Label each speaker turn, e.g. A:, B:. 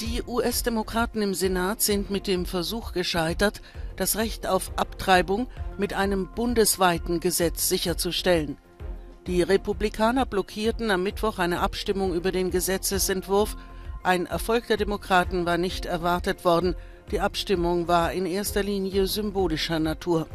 A: Die US-Demokraten im Senat sind mit dem Versuch gescheitert, das Recht auf Abtreibung mit einem bundesweiten Gesetz sicherzustellen. Die Republikaner blockierten am Mittwoch eine Abstimmung über den Gesetzesentwurf. Ein Erfolg der Demokraten war nicht erwartet worden. Die Abstimmung war in erster Linie symbolischer Natur.